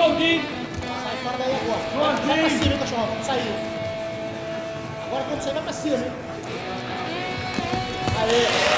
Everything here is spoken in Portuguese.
Joãozinho. Sai fora daí agora. Joãozinho. Vai pra cima, então, cachorro. Saiu. Agora quando você vai pra cima, hein? Aê.